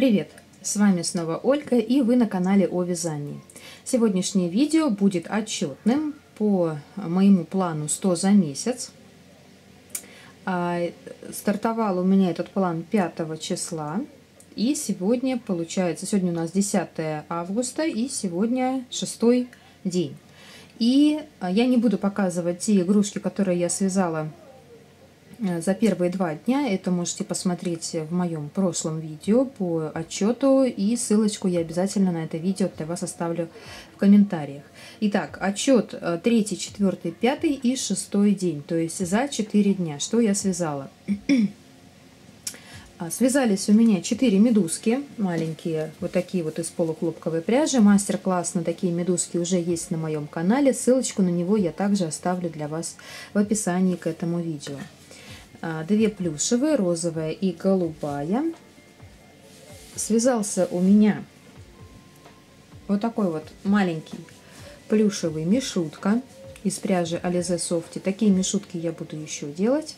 Привет! С вами снова Ольга и вы на канале о вязании. Сегодняшнее видео будет отчетным по моему плану 100 за месяц. А, стартовал у меня этот план 5 числа. И сегодня получается, сегодня у нас 10 августа и сегодня шестой день. И я не буду показывать те игрушки, которые я связала за первые два дня. Это можете посмотреть в моем прошлом видео по отчету. И ссылочку я обязательно на это видео для вас оставлю в комментариях. Итак, отчет 3, 4, 5 и 6 день. То есть за 4 дня. Что я связала? А, связались у меня 4 медузки, маленькие, вот такие вот из полухлопковой пряжи. Мастер-класс на такие медузки уже есть на моем канале. Ссылочку на него я также оставлю для вас в описании к этому видео. А, две плюшевые, розовая и голубая. Связался у меня вот такой вот маленький плюшевый мешутка из пряжи Alize Softy. Такие мешутки я буду еще делать.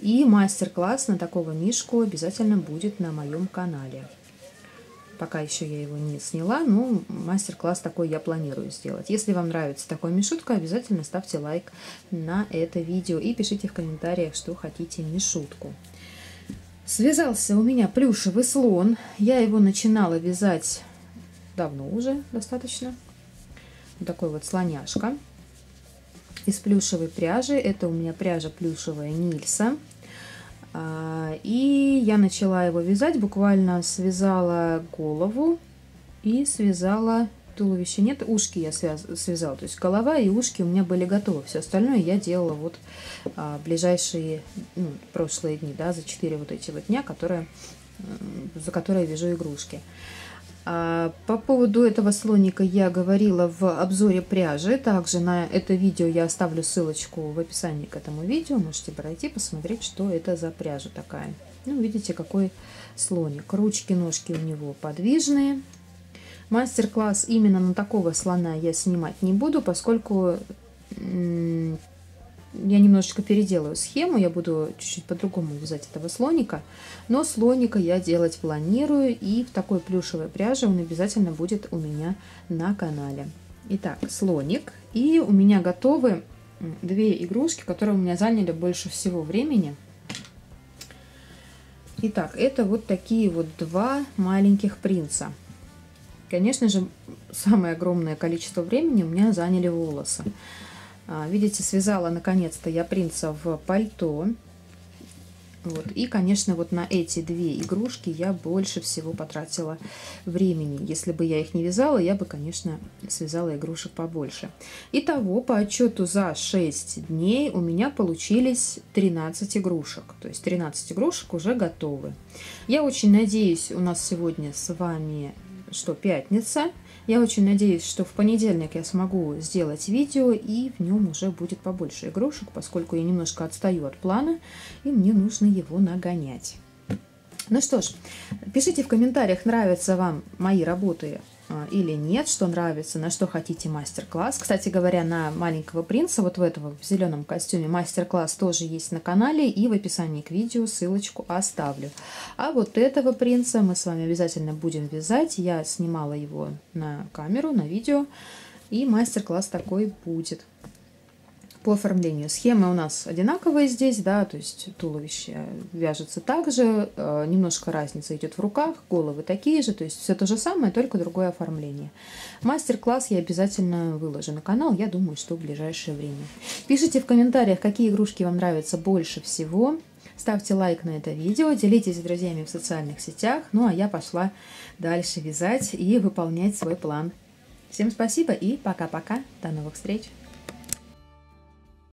И мастер-класс на такого мишку обязательно будет на моем канале. Пока еще я его не сняла, но мастер-класс такой я планирую сделать. Если вам нравится такой мишутка, обязательно ставьте лайк на это видео и пишите в комментариях, что хотите мишутку. Связался у меня плюшевый слон. Я его начинала вязать давно уже достаточно. Вот такой вот слоняшка из плюшевой пряжи. Это у меня пряжа плюшевая Нильса. А, и я начала его вязать, буквально связала голову и связала туловище. Нет, ушки я связ, связала, то есть голова и ушки у меня были готовы. Все остальное я делала вот а, ближайшие, ну, прошлые дни, да, за 4 вот эти вот дня, которые, за которые вяжу игрушки. А, по поводу этого слоника я говорила в обзоре пряжи. Также на это видео я оставлю ссылочку в описании к этому видео. Можете пройти, посмотреть, что это за пряжа такая. Ну, видите, какой слоник. Ручки, ножки у него подвижные. Мастер-класс именно на такого слона я снимать не буду, поскольку я немножечко переделаю схему, я буду чуть-чуть по-другому вязать этого слоника, но слоника я делать планирую, и в такой плюшевой пряже он обязательно будет у меня на канале. Итак, слоник, и у меня готовы две игрушки, которые у меня заняли больше всего времени. Итак, это вот такие вот два маленьких принца. Конечно же, самое огромное количество времени у меня заняли волосы. А, видите, связала наконец-то я принца в пальто. Вот. И, конечно, вот на эти две игрушки я больше всего потратила времени. Если бы я их не вязала, я бы, конечно, связала игрушек побольше. Итого, по отчету за 6 дней у меня получились 13 игрушек. То есть 13 игрушек уже готовы. Я очень надеюсь, у нас сегодня с вами, что пятница, я очень надеюсь, что в понедельник я смогу сделать видео, и в нем уже будет побольше игрушек, поскольку я немножко отстаю от плана, и мне нужно его нагонять. Ну что ж, пишите в комментариях, нравятся вам мои работы или нет, что нравится, на что хотите мастер-класс. Кстати говоря, на маленького принца, вот в этого в зеленом костюме, мастер-класс тоже есть на канале и в описании к видео ссылочку оставлю. А вот этого принца мы с вами обязательно будем вязать. Я снимала его на камеру, на видео, и мастер-класс такой будет по оформлению. Схемы у нас одинаковые здесь, да, то есть туловище вяжется также, э, немножко разница идет в руках, головы такие же, то есть все то же самое, только другое оформление. Мастер-класс я обязательно выложу на канал, я думаю, что в ближайшее время. Пишите в комментариях, какие игрушки вам нравятся больше всего. Ставьте лайк на это видео, делитесь с друзьями в социальных сетях. Ну а я пошла дальше вязать и выполнять свой план. Всем спасибо и пока-пока. До новых встреч!